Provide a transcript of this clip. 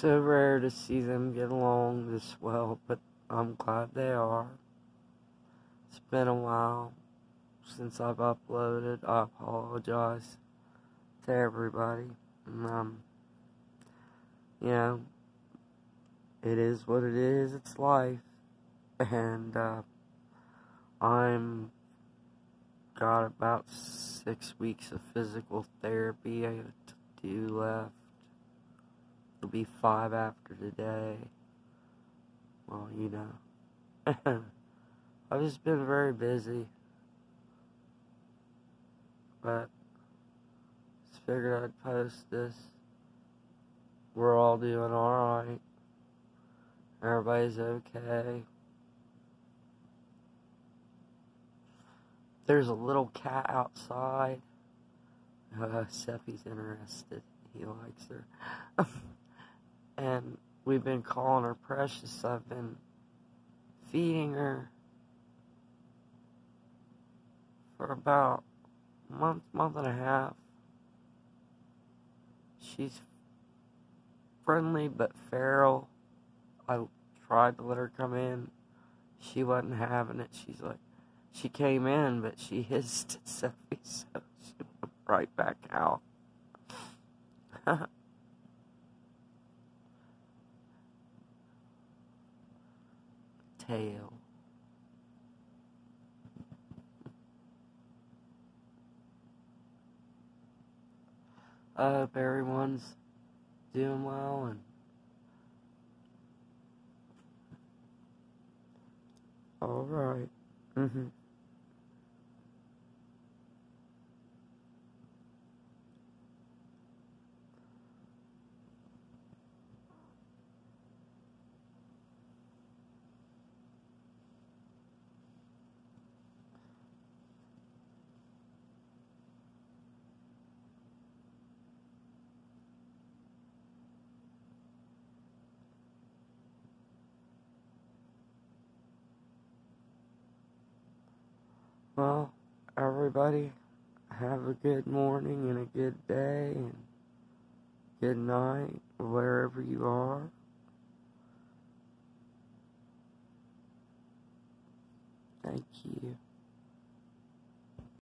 so rare to see them get along this well, but I'm glad they are. It's been a while since I've uploaded. I apologize to everybody. Um, you know, it is what it is. It's life, and uh, I'm got about six weeks of physical therapy to do left. Be five after today. Well, you know. I've just been very busy. But just figured I'd post this. We're all doing alright. Everybody's okay. There's a little cat outside. Uh, Seffy's interested. He likes her. and we've been calling her Precious. I've been feeding her for about a month, month and a half. She's friendly but feral. I tried to let her come in. She wasn't having it. She's like, she came in, but she hissed at Sophie, so she went right back out. Tail. I hope everyone's doing well and all right. Mm-hmm. Well, everybody, have a good morning and a good day and good night wherever you are. Thank you.